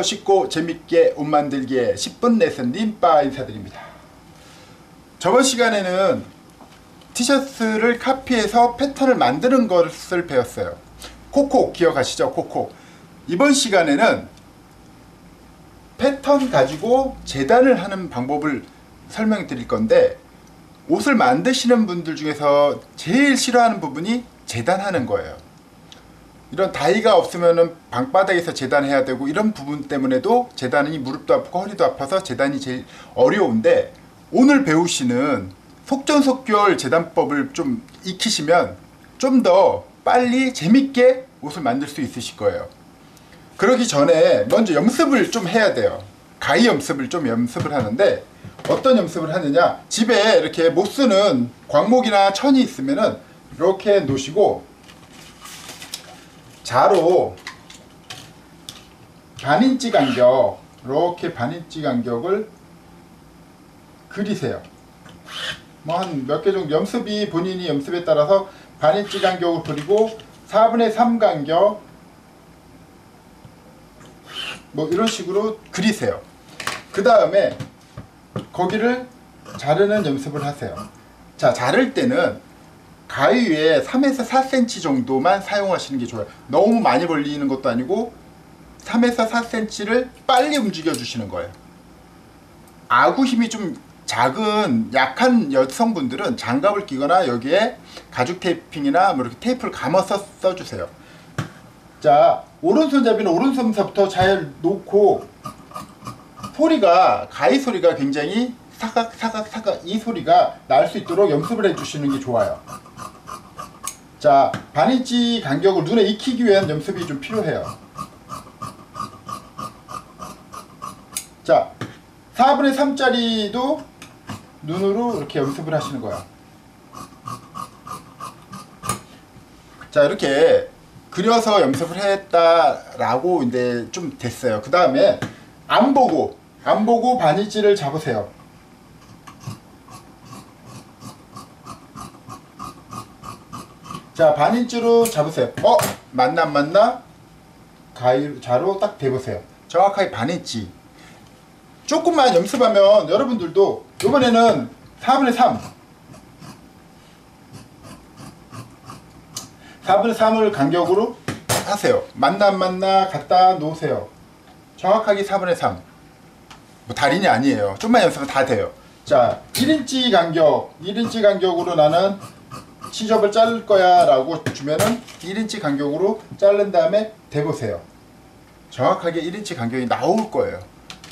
안녕하세요. 쉽고 재밌게 옷 만들기의 10분 레슨 림바 인사드립니다. 저번 시간에는 티셔츠를 카피해서 패턴을 만드는 것을 배웠어요. 코코 기억하시죠? 코코. 이번 시간에는 패턴 가지고 재단을 하는 방법을 설명해 드릴 건데 옷을 만드시는 분들 중에서 제일 싫어하는 부분이 재단하는 거예요. 이런 다이가 없으면은 방바닥에서 재단해야 되고 이런 부분 때문에도 재단이 무릎도 아프고 허리도 아파서 재단이 제일 어려운데 오늘 배우시는 속전속결 재단법을 좀 익히시면 좀 더 빨리 재밌게 옷을 만들 수 있으실 거예요. 그러기 전에 먼저 연습을 좀 해야 돼요. 가위 연습을 좀 연습을 하는데 어떤 연습을 하느냐 집에 이렇게 못 쓰는 광목이나 천이 있으면은 이렇게 놓으시고 자로 반인치 간격 이렇게 반인치 간격을 그리세요. 뭐 한 몇 개 정도 연습이 본인이 연습에 따라서 반인치 간격을 그리고 4분의 3 간격 뭐 이런 식으로 그리세요. 그 다음에 거기를 자르는 연습을 하세요. 자, 자를 때는 가위 위에 3에서 4cm 정도만 사용하시는 게 좋아요. 너무 많이 벌리는 것도 아니고 3에서 4cm를 빨리 움직여 주시는 거예요. 아구 힘이 좀 작은 약한 여성분들은 장갑을 끼거나 여기에 가죽 테이핑이나 뭐 이렇게 테이프를 감아서 써주세요. 자 오른손잡이는 오른손부터 잘 놓고 소리가 가위 소리가 굉장히 사각 사각 사각 이 소리가 날 수 있도록 연습을 해주시는 게 좋아요. 자 반인치 간격을 눈에 익히기 위한 연습이 좀 필요해요. 자 4분의 3짜리도 눈으로 이렇게 연습을 하시는 거야. 자 이렇게 그려서 연습을 했다라고 이제 좀 됐어요. 그 다음에 안 보고 안 보고 바니지를 잡으세요. 자 반인치로 잡으세요. 어 맞나 안 맞나? 가위 자로 딱 대보세요. 정확하게 반인치. 조금만 연습하면 여러분들도 이번에는 4분의 3 4분의 3을 간격으로 하세요. 맞나 안 맞나 갖다 놓으세요. 정확하게 4분의 3. 뭐 달인이 아니에요. 좀만 연습하면 다 돼요. 자, 1인치 간격, 1인치 간격으로 나는 시접을 자를 거야 라고 주면은 1인치 간격으로 자른 다음에 대보세요. 정확하게 1인치 간격이 나올 거예요.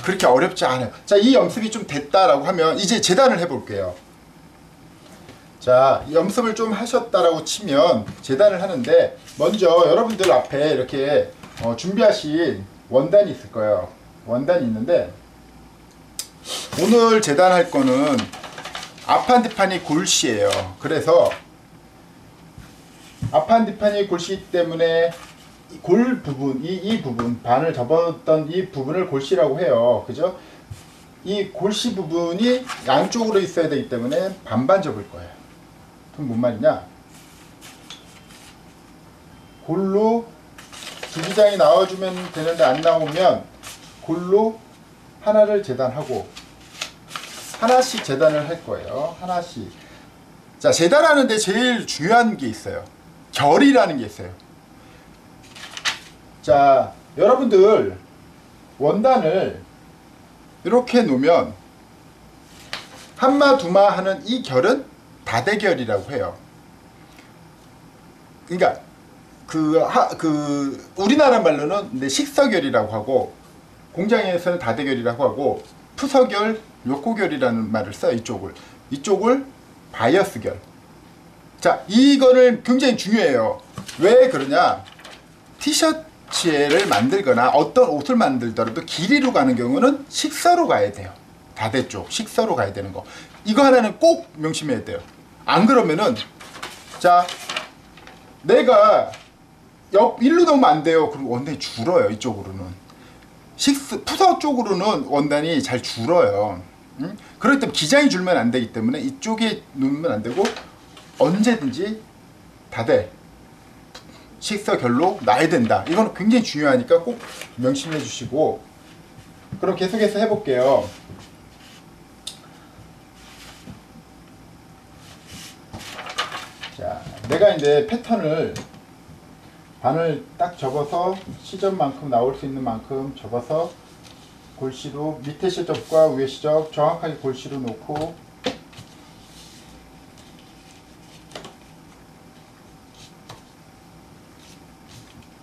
그렇게 어렵지 않아요. 자, 이 연습이 좀 됐다라고 하면 이제 재단을 해 볼게요. 자, 연습을 좀 하셨다라고 치면 재단을 하는데 먼저 여러분들 앞에 이렇게 어, 준비하신 원단이 있을 거예요. 원단이 있는데 오늘 재단할 거는 아판디파니 골시예요. 그래서 아판디파니 골시 때문에 골 부분, 이, 이 부분, 반을 접었던 이 부분을 골시라고 해요. 그죠? 이 골시 부분이 양쪽으로 있어야 되기 때문에 반반 접을 거예요. 그럼 뭔 말이냐? 골로 두 장이 나와주면 되는데 안 나오면 골로 하나를 재단하고 하나씩 재단을 할 거예요. 하나씩. 자, 재단하는데 제일 중요한 게 있어요. 결이라는 게 있어요. 자, 여러분들 원단을 이렇게 놓으면 한마 두마 하는 이 결은 다대결이라고 해요. 그러니까 그, 하, 그 우리나라 말로는 네, 식서결이라고 하고 공장에서는 다대결이라고 하고 푸서결, 욕고결이라는 말을 써요. 이쪽을 이쪽을 바이어스결. 자, 이거를 굉장히 중요해요. 왜 그러냐? 티셔츠를 만들거나 어떤 옷을 만들더라도 길이로 가는 경우는 식서로 가야 돼요. 다대 쪽 식서로 가야 되는 거. 이거 하나는 꼭 명심해야 돼요. 안 그러면은 자 내가 옆 일로 넣으면 안 돼요. 그럼 원단이 줄어요. 이쪽으로는 식스 푸서 쪽으로는 원단이 잘 줄어요. 응? 그럴 때 기장이 줄면 안 되기 때문에 이쪽에 놓으면 안 되고 언제든지 다대 식서결로 나야 된다. 이건 굉장히 중요하니까 꼭 명심해 주시고 그럼 계속해서 해볼게요. 자, 내가 이제 패턴을 반을 딱 접어서 시접만큼 나올 수 있는 만큼 접어서 골시로 밑에 시접과 위에 시접 정확하게 골시로 놓고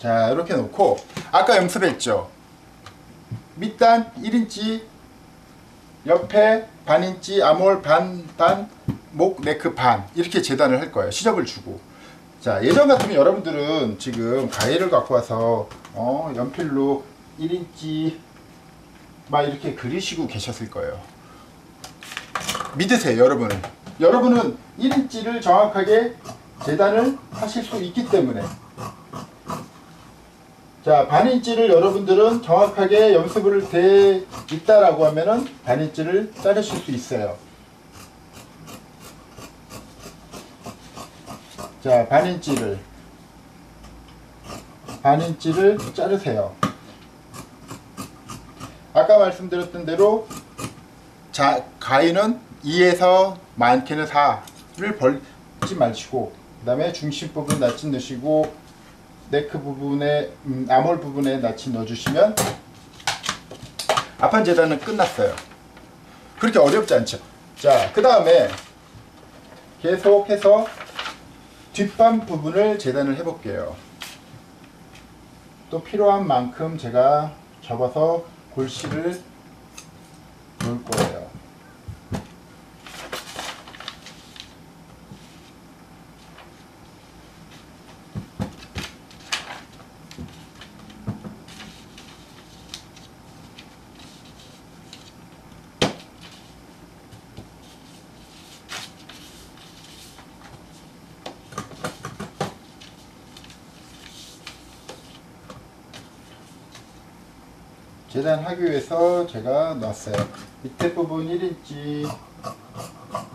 자 이렇게 놓고 아까 연습했죠? 밑단 1인치 옆에 반인치 아몰 반반 목 네크 반. 이렇게 재단을 할 거예요. 시접을 주고. 자 예전 같으면 여러분들은 지금 가위를 갖고 와서 어 연필로 1인치 막 이렇게 그리시고 계셨을 거예요. 믿으세요 여러분은. 여러분은 1인치를 정확하게 재단을 하실 수 있기 때문에 자, 반인치를 여러분들은 정확하게 연습을 돼 있다라고 하면은 반인치를 자르실 수 있어요. 자, 반인치를 반인치를 자르세요. 아까 말씀드렸던 대로 자, 가위는 2에서 많게는 4를 벌지 마시고 그 다음에 중심 부분 낯짓 넣으시고 네크 부분에 음, 암홀 부분에 낯이 넣어주시면 앞판 재단은 끝났어요. 그렇게 어렵지 않죠. 자, 그 다음에 계속해서 뒷반 부분을 재단을 해 볼게요. 또 필요한 만큼 제가 접어서 골씨를 놓을 거예요. 재단하기 위해서 제가 놨어요. 밑에 부분 1인치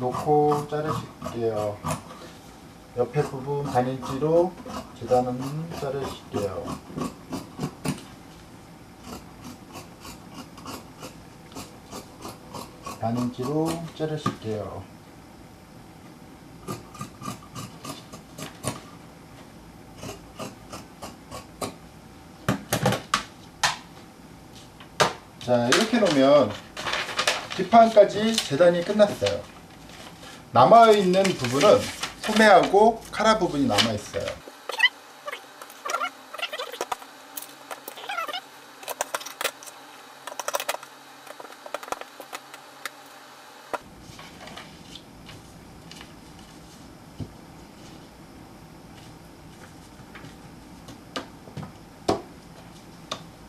놓고 자르실게요. 옆에 부분 반인치로 재단은 자르실게요. 반인치로 자르실게요. 자 이렇게 놓으면 뒷판까지 재단이 끝났어요. 남아있는 부분은 소매하고 카라 부분이 남아있어요.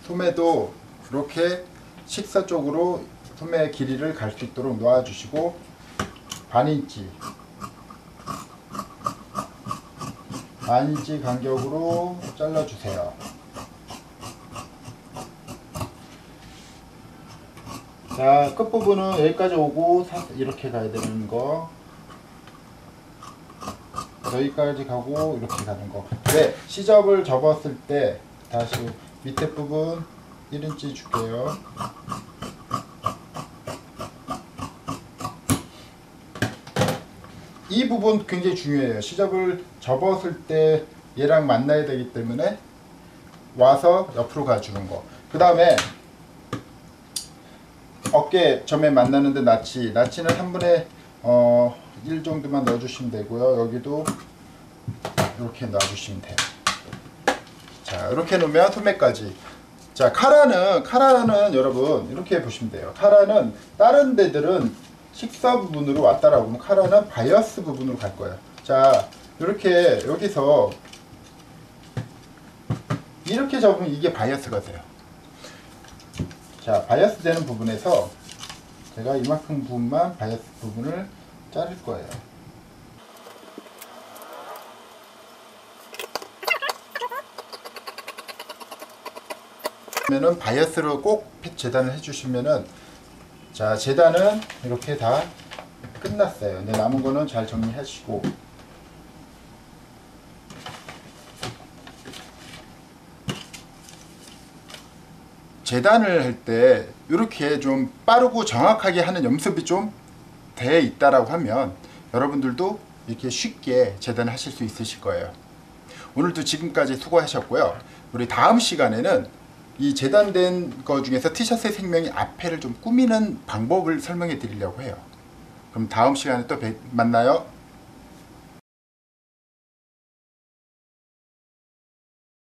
소매도 그렇게 식사 쪽으로 소매 길이를 갈 수 있도록 놓아주시고 반인치 반인치 간격으로 잘라주세요. 자 끝부분은 여기까지 오고 사- 이렇게 가야 되는 거 여기까지 가고 이렇게 가는 거. 왜 시접을 접었을 때 다시 밑에 부분 1인치 줄게요. 이 부분 굉장히 중요해요. 시접을 접었을 때 얘랑 만나야 되기 때문에 와서 옆으로 가주는 거. 그 다음에 어깨 점에 만나는데 나치. 나치는 한 분의 어, 1 정도만 넣어주시면 되고요. 여기도 이렇게 놔주시면 돼요. 자, 이렇게 놓으면 소매까지. 자, 카라는 카라는 여러분 이렇게 보시면 돼요. 카라는 다른 데들은 식서 부분으로 왔다라고 하면 카라는 바이어스 부분으로 갈 거예요. 자, 이렇게 여기서 이렇게 접으면 이게 바이어스가 돼요. 자, 바이어스 되는 부분에서 제가 이만큼 부분만 바이어스 부분을 자를 거예요. 면은 바이어스로 꼭 재단을 해주시면은 자 재단은 이렇게 다 끝났어요. 근데 남은 거는 잘 정리하시고 재단을 할 때 이렇게 좀 빠르고 정확하게 하는 연습이 좀 돼 있다라고 하면 여러분들도 이렇게 쉽게 재단하실 수 있으실 거예요. 오늘도 지금까지 수고하셨고요. 우리 다음 시간에는 이 재단된 거 중에서 티셔츠의 생명이 앞에를 좀 꾸미는 방법을 설명해 드리려고 해요. 그럼 다음 시간에 또 뵙- 만나요.